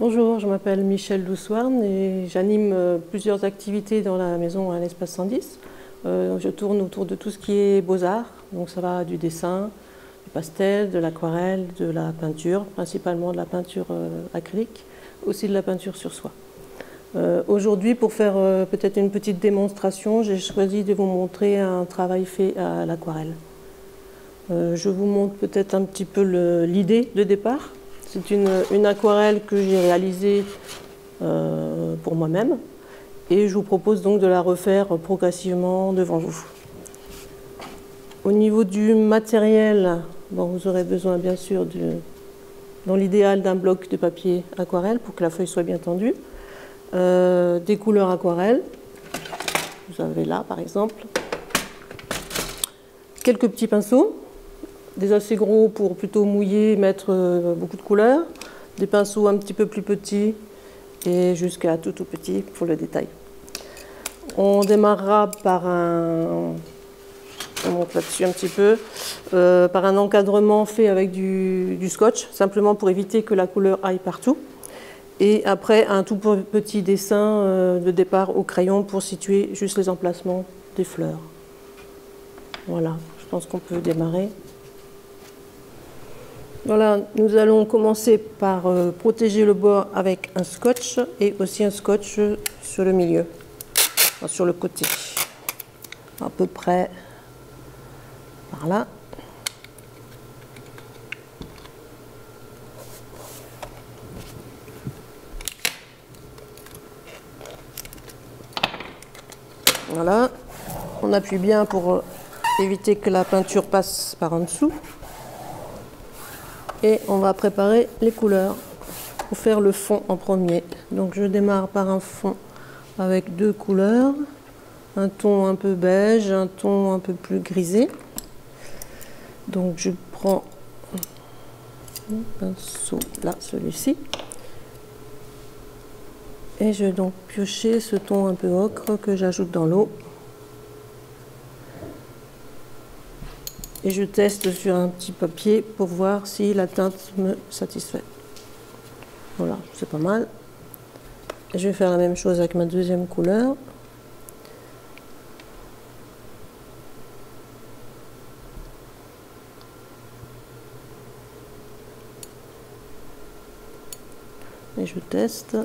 Bonjour, je m'appelle Michel Doussouarn et j'anime euh, plusieurs activités dans la maison à l'espace 110. Euh, je tourne autour de tout ce qui est beaux-arts, donc ça va du dessin, du pastel, de l'aquarelle, de la peinture, principalement de la peinture euh, acrylique, aussi de la peinture sur soie. Aujourd'hui, pour faire peut-être une petite démonstration, j'ai choisi de vous montrer un travail fait à l'aquarelle. je vous montre peut-être un petit peu l'idée de départ. C'est une, aquarelle que j'ai réalisée euh, pour moi-même. Et je vous propose donc de la refaire progressivement devant vous. Au niveau du matériel, vous aurez besoin bien sûr, dans l'idéal, d'un bloc de papier aquarelle pour que la feuille soit bien tendue, euh, des couleurs aquarelles, vous avez là par exemple, quelques petits pinceaux, des assez gros pour plutôt mouiller, mettre euh, beaucoup de couleurs, des pinceaux un petit peu plus petits et jusqu'à tout tout petit pour le détail. On démarrera par un, on monte là-dessus un petit peu, euh, par un encadrement fait avec du, scotch, simplement pour éviter que la couleur aille partout. Et après, un tout petit dessin euh, de départ au crayon pour situer juste les emplacements des fleurs. Voilà, je pense qu'on peut démarrer. Voilà, nous allons commencer par euh, protéger le bord avec un scotch et aussi un scotch sur le milieu, sur le côté, à peu près par là. Voilà, on appuie bien pour euh, éviter que la peinture passe par en dessous et on va préparer les couleurs pour faire le fond en premier. Donc je démarre par un fond avec deux couleurs, un ton un peu beige, un ton un peu plus grisé. Donc je prends un pinceau, là celui-ci, et je vais donc piocher ce ton un peu ocre que j'ajoute dans l'eau. Et je teste sur un petit papier pour voir si la teinte me satisfait. Voilà, c'est pas mal. Je vais faire la même chose avec ma deuxième couleur. Et je teste.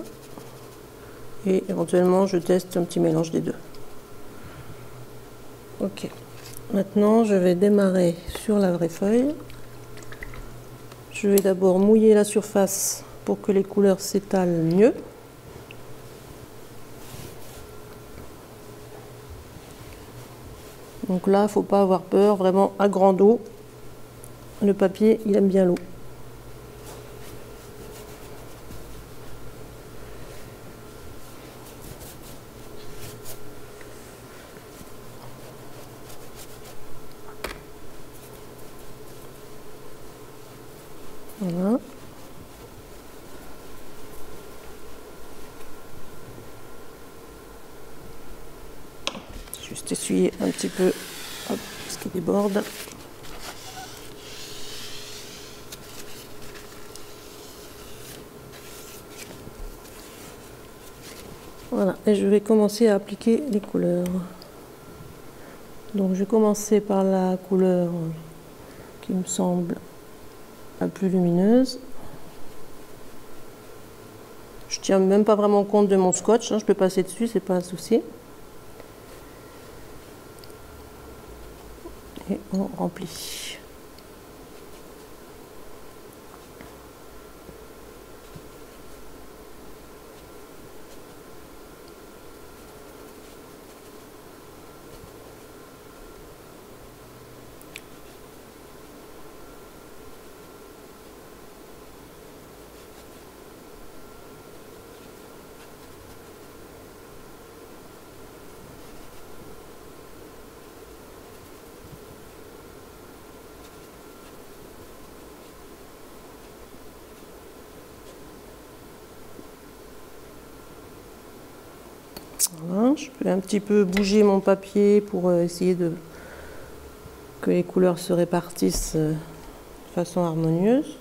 Et éventuellement, je teste un petit mélange des deux. Ok. Maintenant, je vais démarrer sur la vraie feuille. Je vais d'abord mouiller la surface pour que les couleurs s'étalent mieux. Donc là, il ne faut pas avoir peur, vraiment à grand eau. Le papier, il aime bien l'eau. Voilà. Juste essuyer un petit peu ce qui déborde. Voilà, et je vais commencer à appliquer les couleurs. Donc je vais commencer par la couleur qui me semble la plus lumineuse. Je tiens même pas vraiment compte de mon scotch, hein. je peux passer dessus, c'est pas un souci. Et vais un petit peu bouger mon papier pour euh, essayer de que les couleurs se répartissent euh, de façon harmonieuse.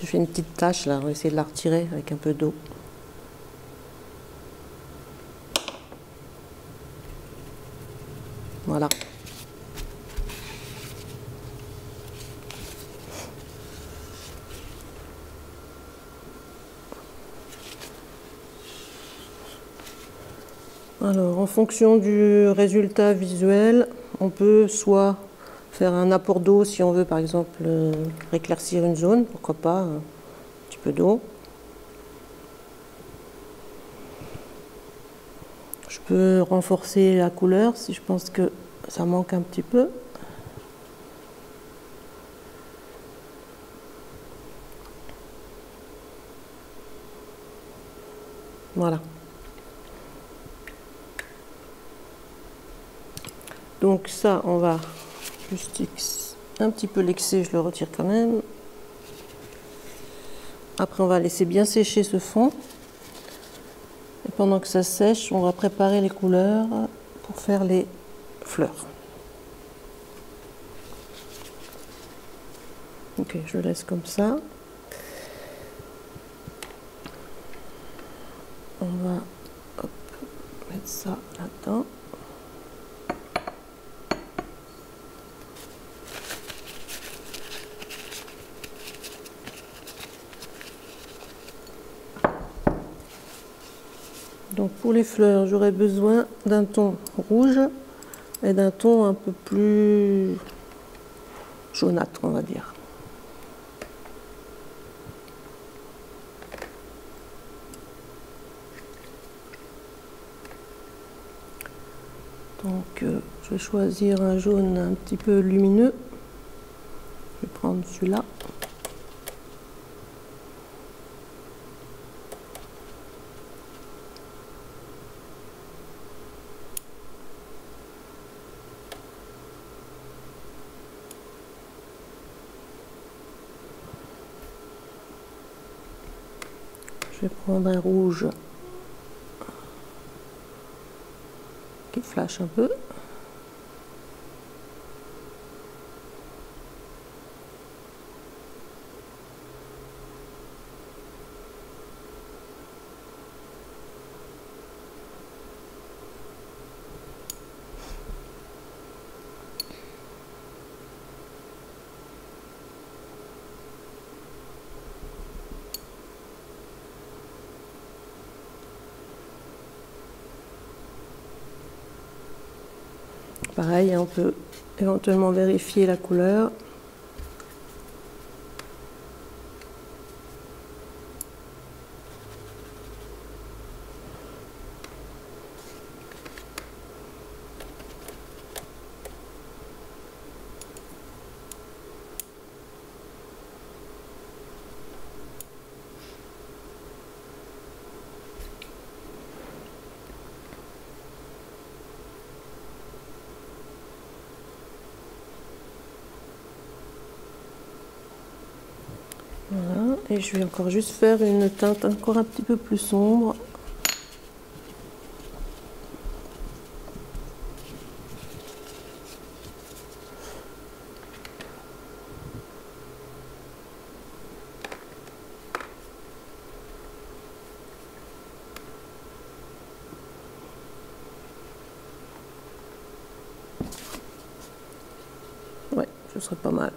Je fais une petite tache là, on va essayer de la retirer avec un peu d'eau. Fonction du résultat visuel, on peut soit faire un apport d'eau si on veut, par exemple, euh, éclaircir une zone, pourquoi pas, un petit peu d'eau. Je peux renforcer la couleur si je pense que ça manque un petit peu. Voilà. Donc ça, on va juste un petit peu l'excès, je le retire quand même. Après, on va laisser bien sécher ce fond. Et pendant que ça sèche, on va préparer les couleurs pour faire les fleurs. Ok, je le laisse comme ça. On va mettre ça là-dedans. Pour les fleurs, j'aurais besoin d'un ton rouge et d'un ton un peu plus jaunâtre, on va dire. Donc euh, je vais choisir un jaune un petit peu lumineux. Je vais prendre celui-là. Rouge qui flash un peu. Pareil, on peut éventuellement vérifier la couleur. Voilà, et je vais encore juste faire une teinte encore un petit peu plus sombre. Ouais, ce serait pas mal.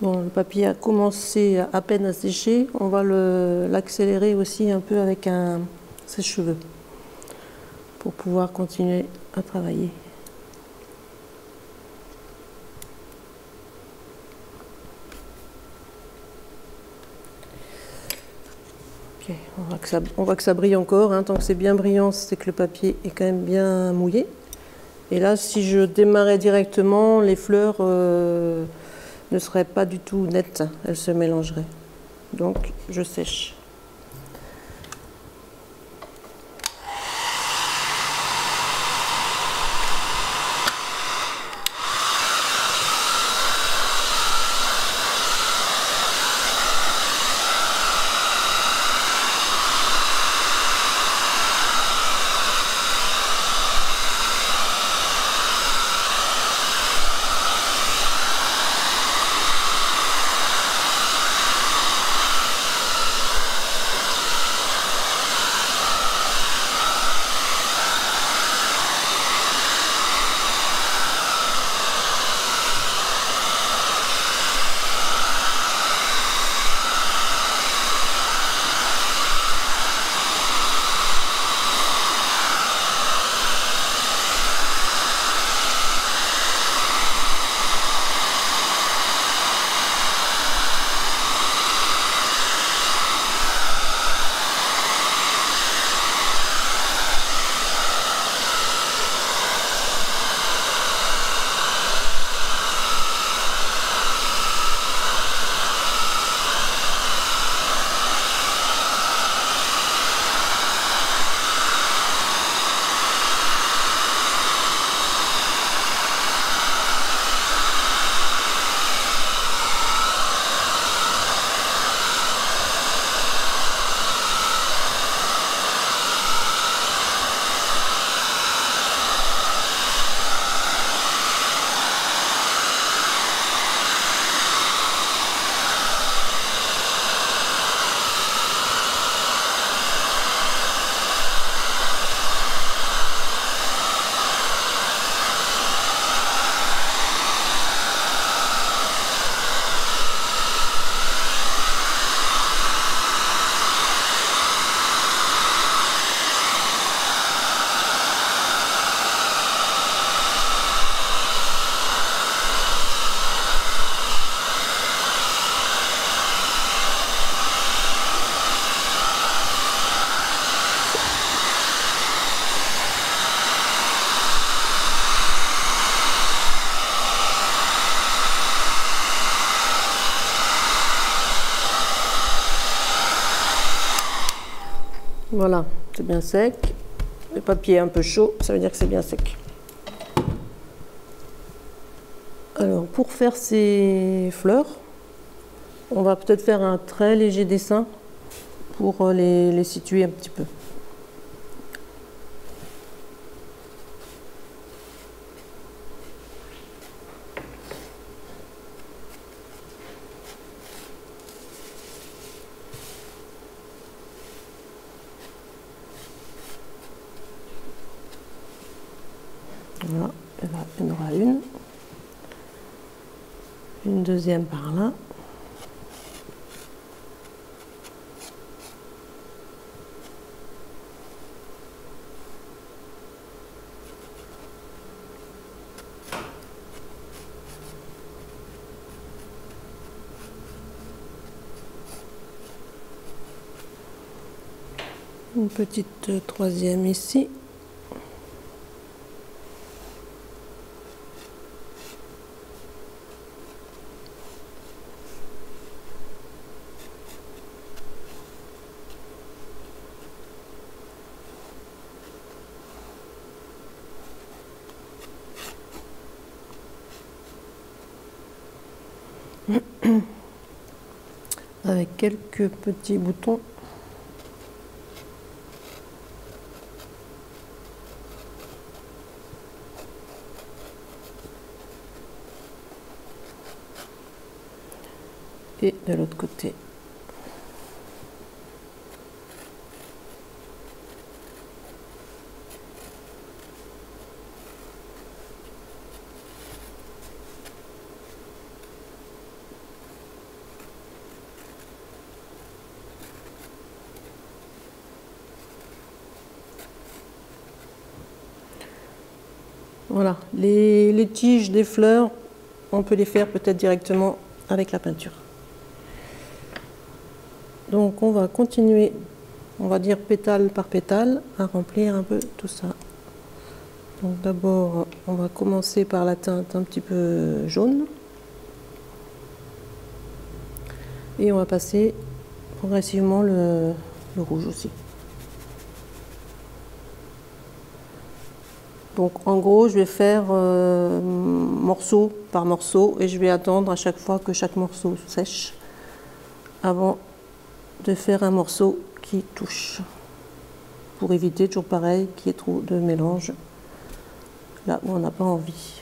Bon, le papier a commencé à peine à sécher. On va l'accélérer aussi un peu avec un sèche-cheveux pour pouvoir continuer à travailler. on, voit que ça, on voit que ça brille encore. Hein. Tant que c'est bien brillant, c'est que le papier est quand même bien mouillé. Et là, si je démarrais directement, les fleurs... Euh, ne serait pas du tout nette, elle se mélangerait. Donc je sèche. Voilà, c'est bien sec. Le papier est un peu chaud, ça veut dire que c'est bien sec. Alors, pour faire ces fleurs, on va peut-être faire un très léger dessin pour les, les situer un petit peu. Une. Une deuxième par là. Une petite troisième ici. avec petits boutons. Et de l'autre côté. Voilà, les, tiges des fleurs, on peut les faire peut-être directement avec la peinture. Donc on va continuer, on va dire pétale par pétale, à remplir un peu tout ça. Donc d'abord, on va commencer par la teinte un petit peu jaune. Et on va passer progressivement le rouge aussi. Donc en gros, je vais faire euh, morceau par morceau et je vais attendre à chaque fois que chaque morceau sèche avant de faire un morceau qui touche pour éviter toujours pareil qu'il y ait trop de mélange là où on n'a pas envie.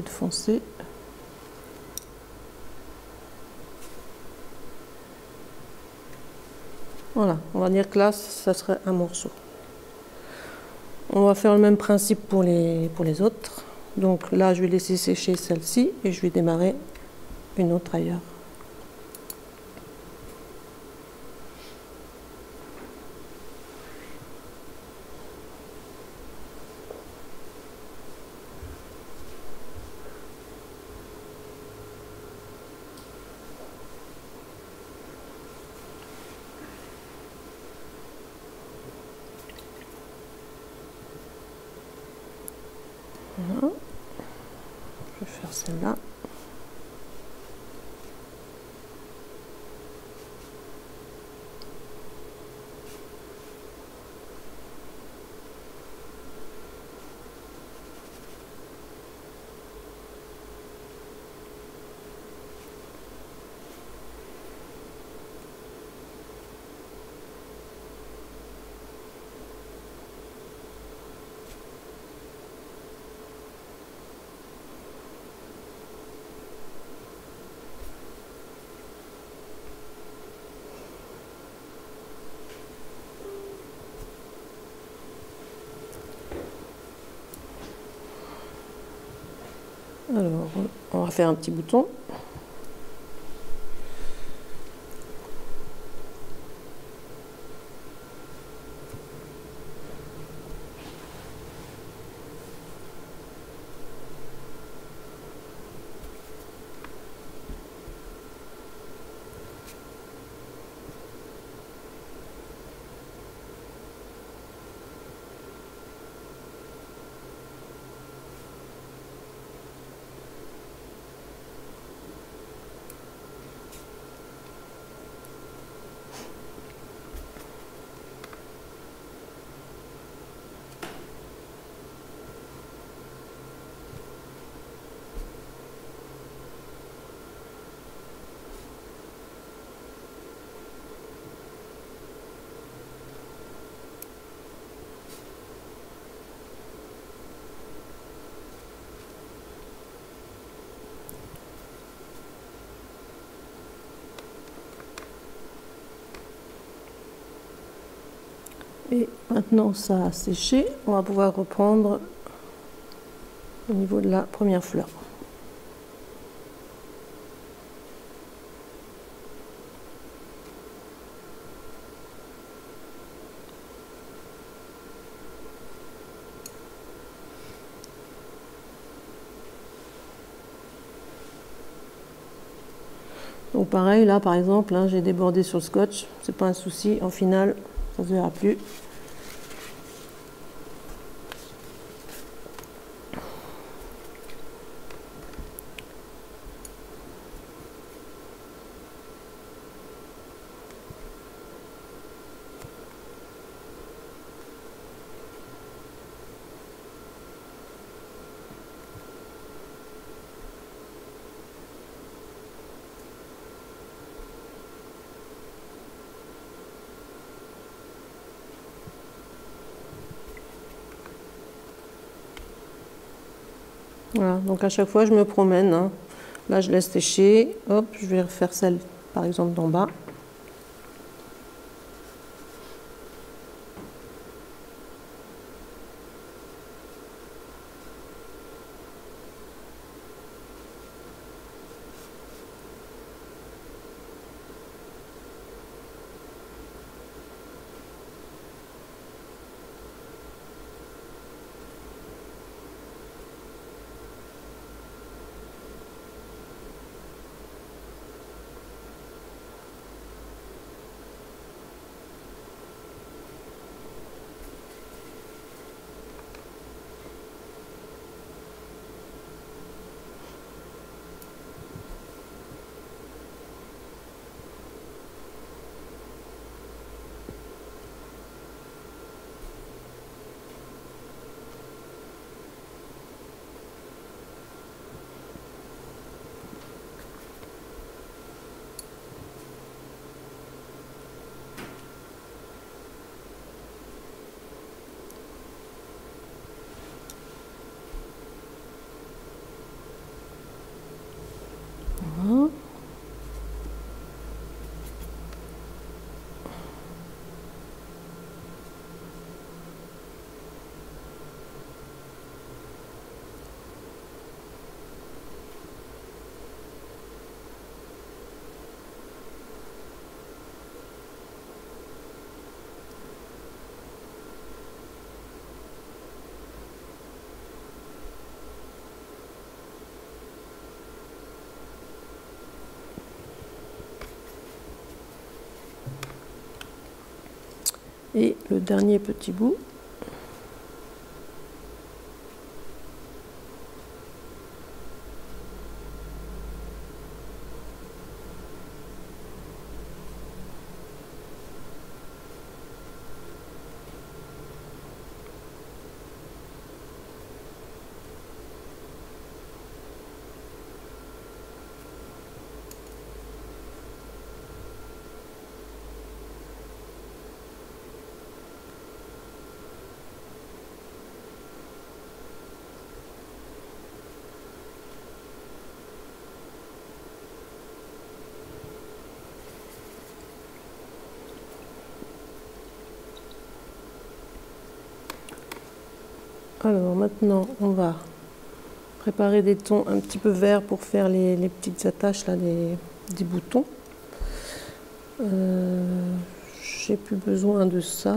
De foncé. Voilà, on va dire que là, ça serait un morceau. On va faire le même principe pour les, pour les autres. Donc là, je vais laisser sécher celle-ci et je vais démarrer une autre ailleurs. Je vais faire celle-là. Alors, on va faire un petit bouton. Maintenant ça a séché, on va pouvoir reprendre au niveau de la première fleur. Donc pareil, là par exemple, hein, j'ai débordé sur le scotch, c'est pas un souci, en final, ça se verra plus. Voilà, donc à chaque fois je me promène. Hein. Là je laisse sécher, hop, je vais refaire celle par exemple d'en bas. Le dernier petit bout. Alors maintenant, on va préparer des tons un petit peu verts pour faire les, petites attaches là, des, boutons. Euh, j'ai plus besoin de ça.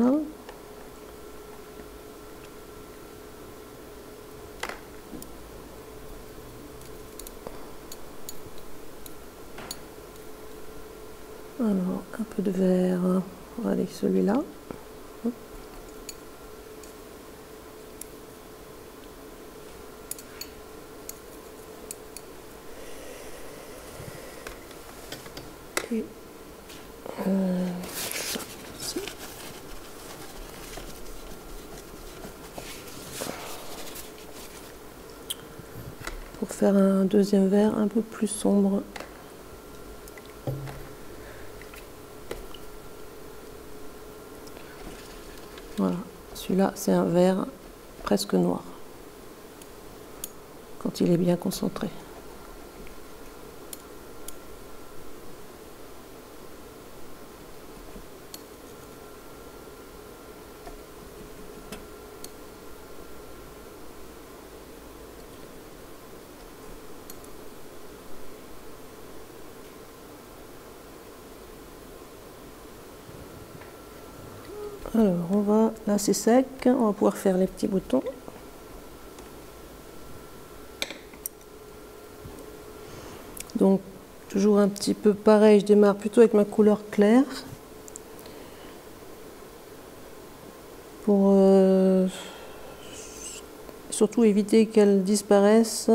Alors, un peu de vert, avec celui-là. Euh, pour faire un deuxième verre un peu plus sombre. Voilà, celui-là c'est un vert presque noir quand il est bien concentré. Alors, on va, là c'est sec, on va pouvoir faire les petits boutons. Donc, toujours un petit peu pareil, je démarre plutôt avec ma couleur claire. Pour euh, surtout éviter qu'elle disparaisse.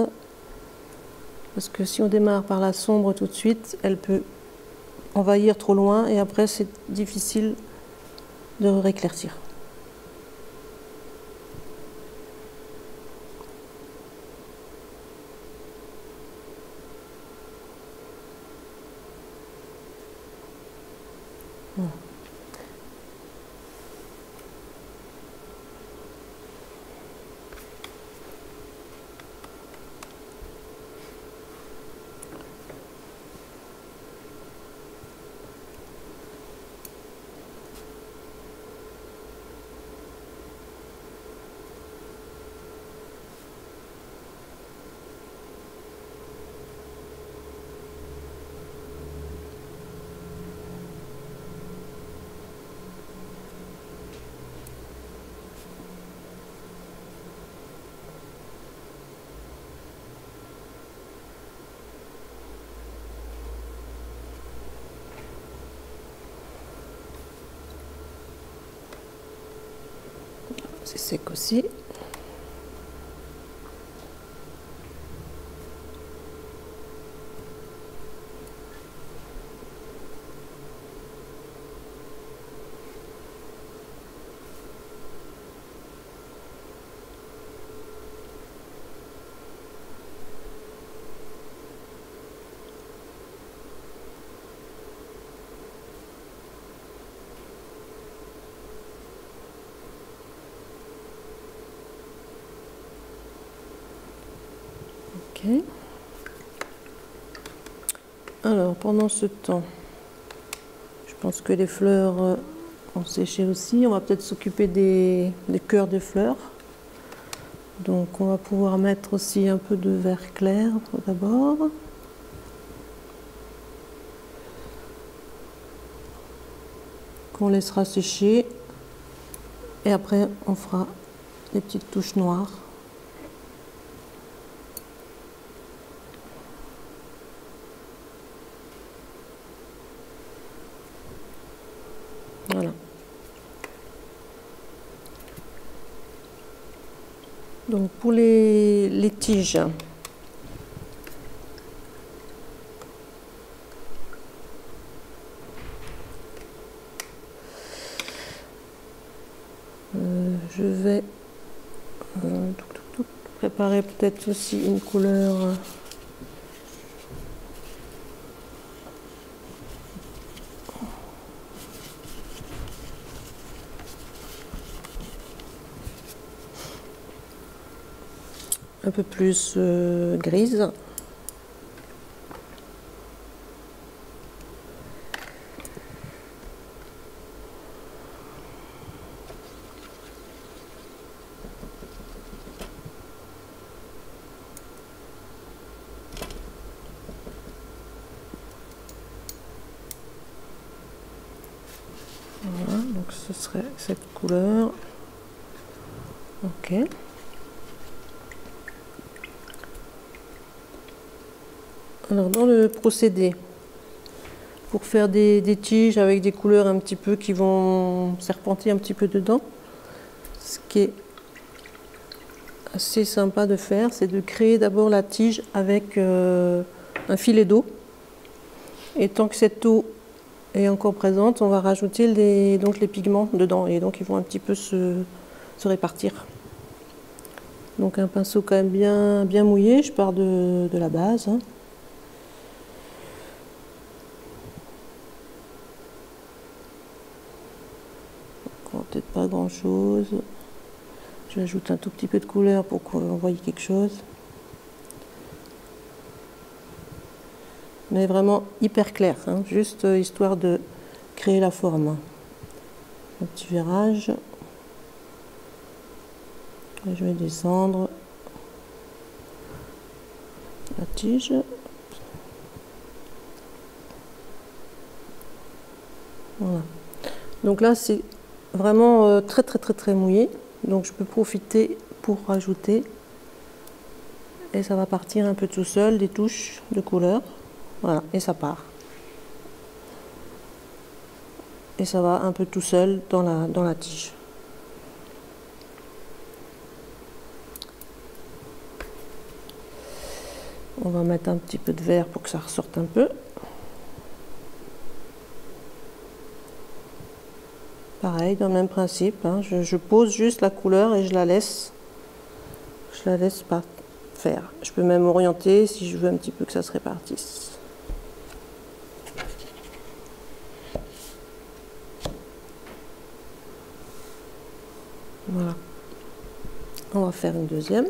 Parce que si on démarre par la sombre tout de suite, elle peut envahir trop loin et après c'est difficile de réclaircir. C'est sec aussi. Alors, pendant ce temps, je pense que les fleurs euh, ont séché aussi. On va peut-être s'occuper des, des cœurs de fleurs. Donc, on va pouvoir mettre aussi un peu de vert clair d'abord. Qu'on laissera sécher. Et après, on fera des petites touches noires. Voilà. Donc les tiges, euh, je vais euh, préparer peut-être aussi une couleur. Peu plus euh, grise. Voilà, donc ce serait cette couleur. Ok. Alors dans le procédé, pour faire des, tiges avec des couleurs un petit peu qui vont serpenter un petit peu dedans, ce qui est assez sympa de faire, c'est de créer d'abord la tige avec euh, un filet d'eau. Et tant que cette eau est encore présente, on va rajouter les, donc les pigments dedans et donc ils vont un petit peu se, répartir. Donc un pinceau quand même bien, bien mouillé, je pars de, la base. Hein. peut-être pas chose. J'ajoute un tout petit peu de couleur pour qu'on voie quelque chose. Mais vraiment hyper clair, hein. juste euh, histoire de créer la forme. Un petit virage. je vais descendre la tige. Voilà. Donc là, c'est vraiment euh, très très très très mouillé. Donc je peux profiter pour rajouter. Et ça va partir un peu tout seul, des touches de couleur. Voilà, et ça part. Et ça va un peu tout seul dans la, dans la tige. On va mettre un petit peu de vert pour que ça ressorte un peu. Pareil, dans le même principe, hein. je, pose juste la couleur et je la laisse, je la laisse pas faire. Je peux même orienter si je veux un petit peu que ça se répartisse. Voilà. On va faire une deuxième.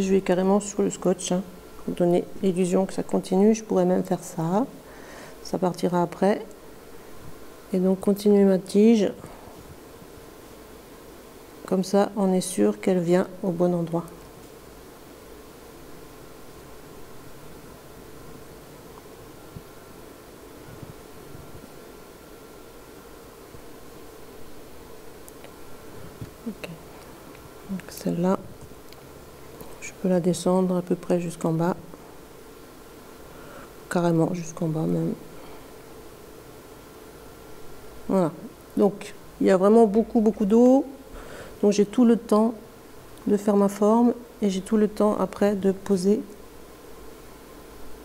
Je vais carrément sur le scotch hein, pour donner l'illusion que ça continue. Je pourrais même faire ça. Ça partira après. Et donc continuer ma tige. Comme ça, on est sûr qu'elle vient au bon endroit. Ok. Donc celle-là la descendre à peu près jusqu'en bas. Carrément jusqu'en bas même. Voilà. Donc, il y a vraiment beaucoup, beaucoup d'eau. Donc, j'ai tout le temps de faire ma forme et j'ai tout le temps après de poser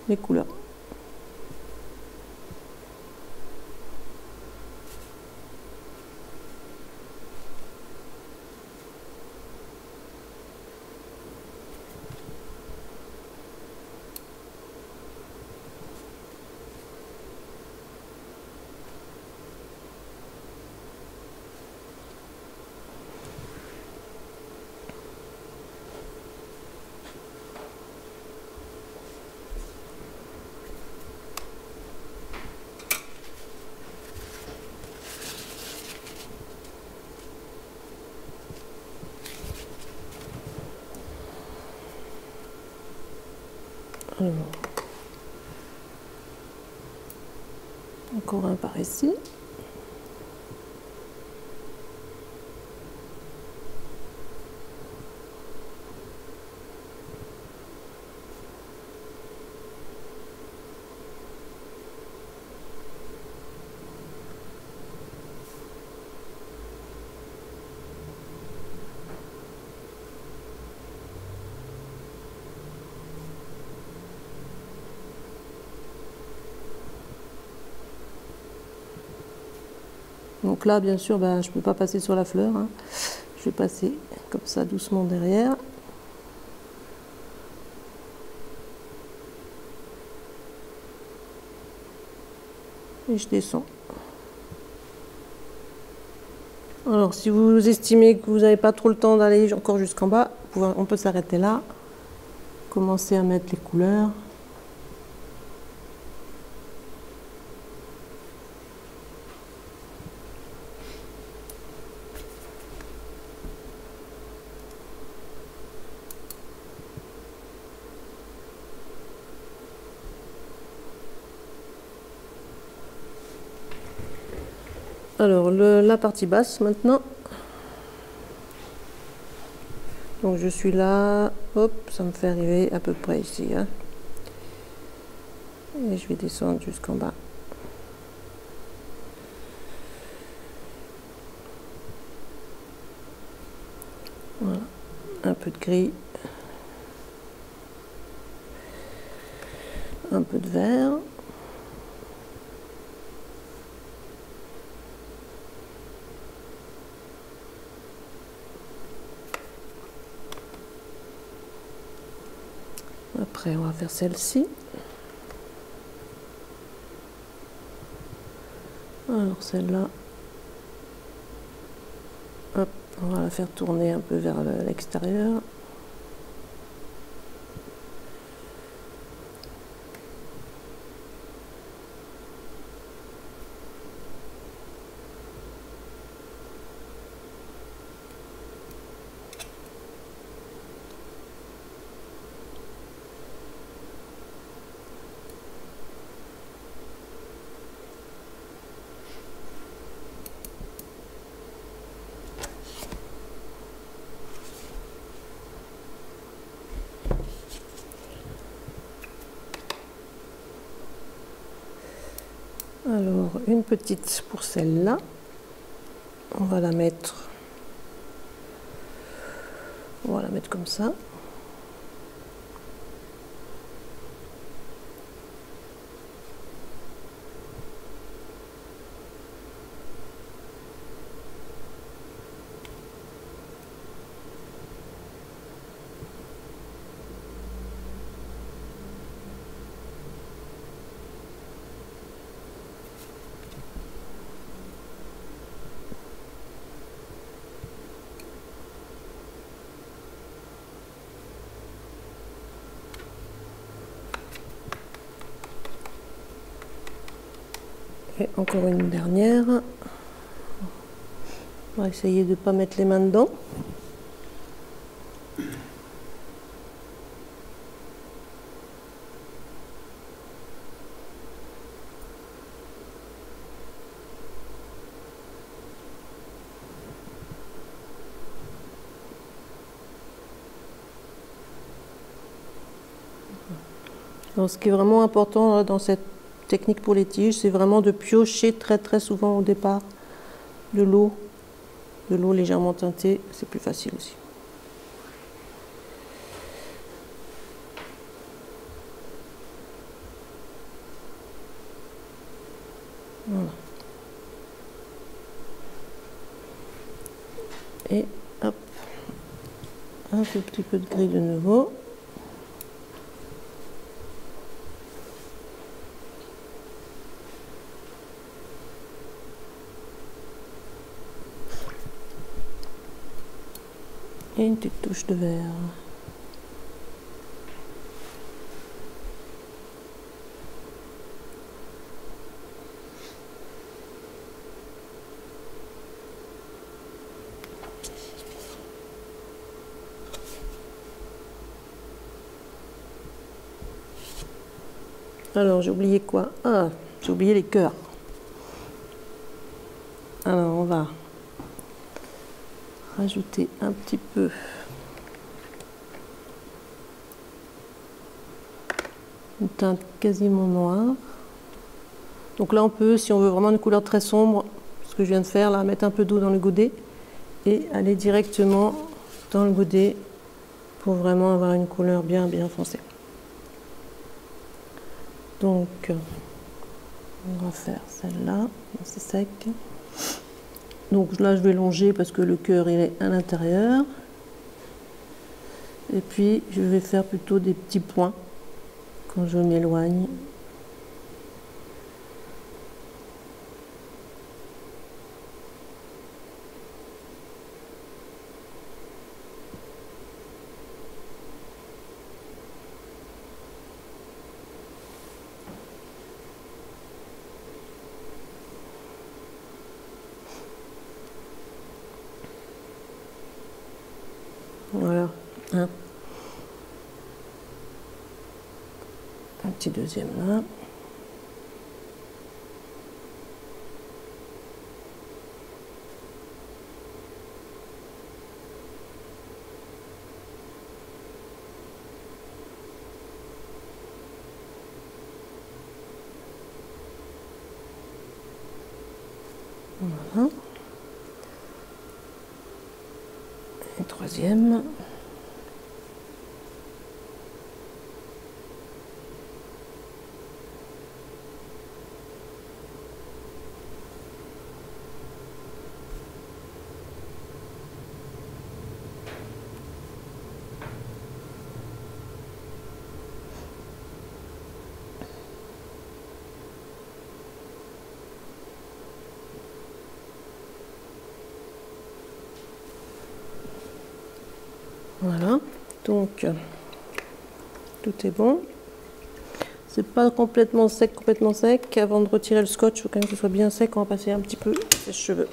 les couleurs. Un par ici. Donc là, bien sûr, ben, je ne peux pas passer sur la fleur. Hein. Je vais passer comme ça doucement derrière. Et je descends. Alors, si vous estimez que vous n'avez pas trop le temps d'aller encore jusqu'en bas, on peut s'arrêter là. Commencer à mettre les couleurs. Alors, la partie basse maintenant. Donc je suis là, hop, ça me fait arriver à peu près ici. Hein. Et je vais descendre jusqu'en bas. Voilà, un peu de gris. Un peu de vert. Après, on va faire celle-ci. Alors celle-là, on va la faire tourner un peu vers l'extérieur. Alors, une petite pour celle-là. On va la mettre. On va la mettre comme ça. Et encore une dernière. On va essayer de ne pas mettre les mains dedans. ce qui est vraiment important dans cette technique pour les tiges, c'est vraiment de piocher très souvent au départ de l'eau, de l'eau légèrement teintée, c'est plus facile aussi. Et hop, un tout petit peu de gris de nouveau. Et une petite touche de vert. Alors, j'ai oublié quoi? Ah, j'ai oublié les cœurs. Alors, on va rajouter un petit peu une teinte quasiment noire. Donc là, on peut, si on veut vraiment une couleur très sombre, ce que je viens de faire, là, mettre un peu d'eau dans le godet et aller directement dans le godet pour vraiment avoir une couleur bien, bien foncée. Donc, on va faire celle-là, c'est sec. Donc là, je vais longer parce que le cœur est à l'intérieur. Et puis, je vais faire plutôt des petits points quand je m'éloigne. Voilà. Un. Un petit deuxième là. Voilà. Et donc tout est bon. C'est pas complètement sec, complètement sec. Avant de retirer le scotch, il faut quand même que ce soit bien sec. On va passer un petit peu ses cheveux.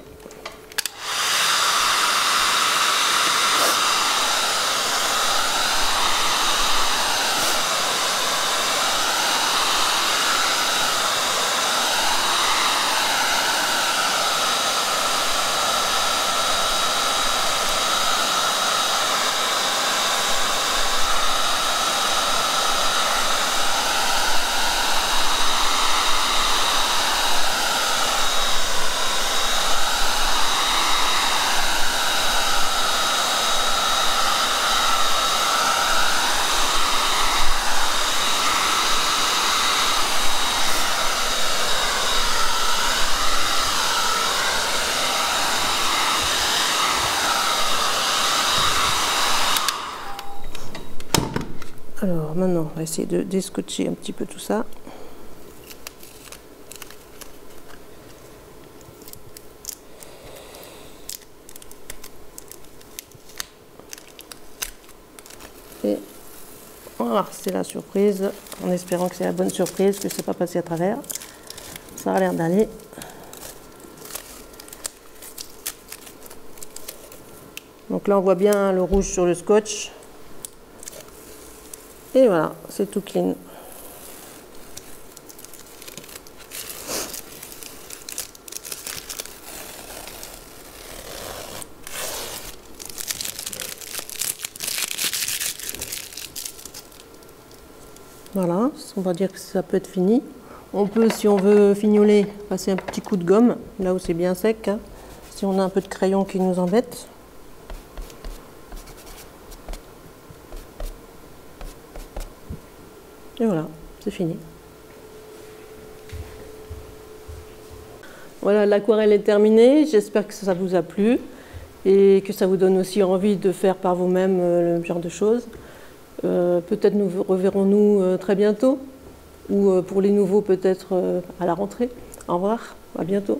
Alors maintenant, on va essayer de déscotcher un petit peu tout ça. Et voilà, c'est la surprise, en espérant que c'est la bonne surprise, que ce n'est pas passé à travers. Ça a l'air d'aller. Donc là, on voit bien le rouge sur le scotch. Et voilà, c'est tout clean. Voilà, on va dire que ça peut être fini. On peut, si on veut fignoler, passer un petit coup de gomme, là où c'est bien sec. Hein. Si on a un peu de crayon qui nous embête. Et voilà, Voilà, l'aquarelle est terminée. J'espère que ça vous a plu et que ça vous donne aussi envie de faire par vous-même euh, le genre de choses. Euh, peut-être nous reverrons-nous euh, très bientôt ou pour les nouveaux peut-être à la rentrée. Au revoir, à bientôt.